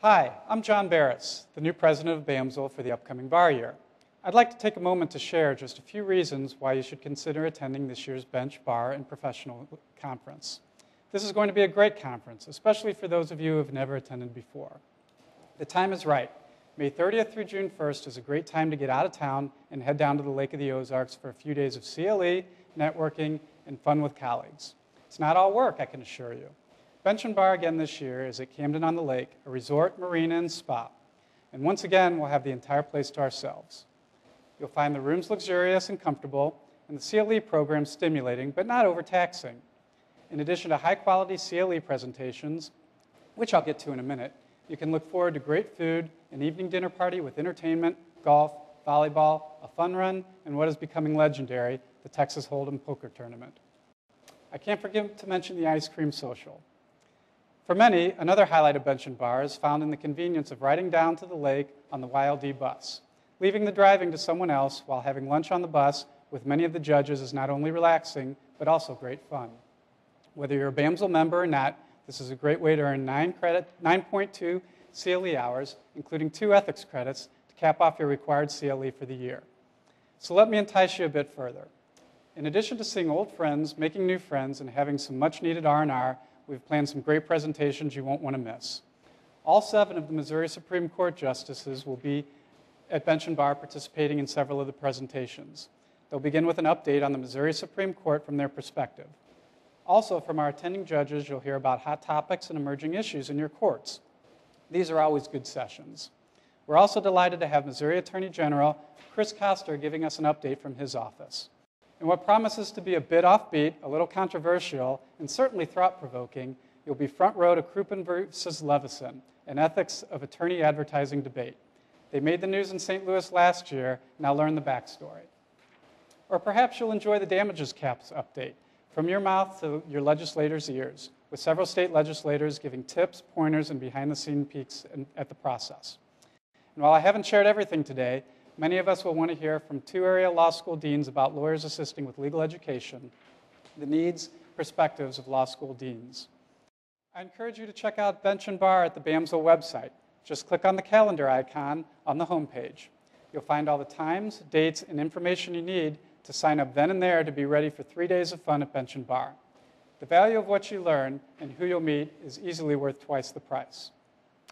Hi, I'm Jon Baris, the new president of BAMSL for the upcoming bar year. I'd like to take a moment to share just a few reasons why you should consider attending this year's Bench Bar and Professional Conference. This is going to be a great conference, especially for those of you who have never attended before. The time is right. May 30th through June 1st is a great time to get out of town and head down to the Lake of the Ozarks for a few days of CLE, networking, and fun with colleagues. It's not all work, I can assure you. Bench and Bar again this year is at Camden on the Lake, a resort, marina, and spa. And once again, we'll have the entire place to ourselves. You'll find the rooms luxurious and comfortable, and the CLE program stimulating but not overtaxing. In addition to high quality CLE presentations, which I'll get to in a minute, you can look forward to great food, an evening dinner party with entertainment, golf, volleyball, a fun run, and what is becoming legendary, the Texas Hold'em Poker Tournament. I can't forget to mention the ice cream social. For many, another highlight of Bench and Bar is found in the convenience of riding down to the lake on the YLD bus. Leaving the driving to someone else while having lunch on the bus with many of the judges is not only relaxing, but also great fun. Whether you're a BAMSL member or not, this is a great way to earn 9 credit, 9.2 CLE hours, including two ethics credits, to cap off your required CLE for the year. So let me entice you a bit further. In addition to seeing old friends, making new friends, and having some much needed R&R, we've planned some great presentations you won't want to miss. All seven of the Missouri Supreme Court justices will be at Bench and Bar participating in several of the presentations. They'll begin with an update on the Missouri Supreme Court from their perspective. Also, from our attending judges, you'll hear about hot topics and emerging issues in your courts. These are always good sessions. We're also delighted to have Missouri Attorney General Chris Koster giving us an update from his office. In what promises to be a bit offbeat, a little controversial, and certainly thought provoking, you'll be front row to Crouppen versus Levison, an ethics of attorney advertising debate. They made the news in St. Louis last year, now learn the backstory. Or perhaps you'll enjoy the damages caps update, from your mouth to your legislators' ears, with several state legislators giving tips, pointers, and behind the scene peeks at the process. And while I haven't shared everything today, many of us will want to hear from two area law school deans about lawyers assisting with legal education, the needs, perspectives of law school deans. I encourage you to check out Bench and Bar at the BAMSL website. Just click on the calendar icon on the homepage. You'll find all the times, dates, and information you need to sign up then and there to be ready for three days of fun at Bench and Bar. The value of what you learn and who you'll meet is easily worth twice the price.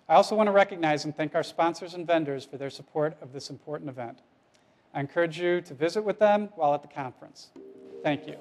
I also want to recognize and thank our sponsors and vendors for their support of this important event. I encourage you to visit with them while at the conference. Thank you.